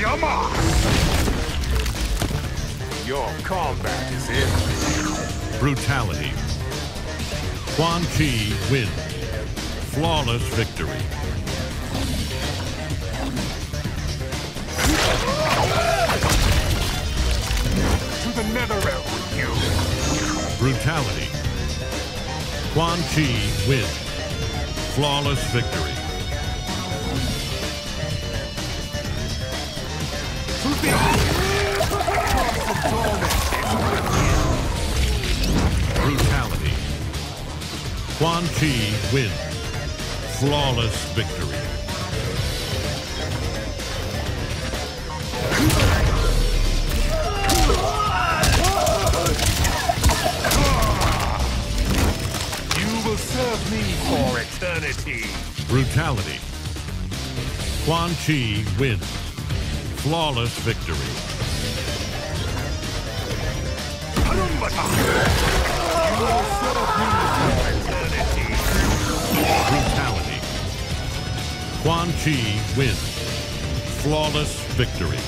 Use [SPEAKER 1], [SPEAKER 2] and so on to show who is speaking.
[SPEAKER 1] Yama! Your combat is it.
[SPEAKER 2] Brutality. Quan Chi wins. Flawless victory.
[SPEAKER 1] To the netherrealm with you.
[SPEAKER 2] Brutality. Quan Chi wins. Flawless victory. Brutality. Quan Chi wins. Flawless victory.
[SPEAKER 1] You will serve me for eternity.
[SPEAKER 2] Brutality. Quan Chi wins. Flawless victory. Brutality. Quan Chi wins. Flawless victory.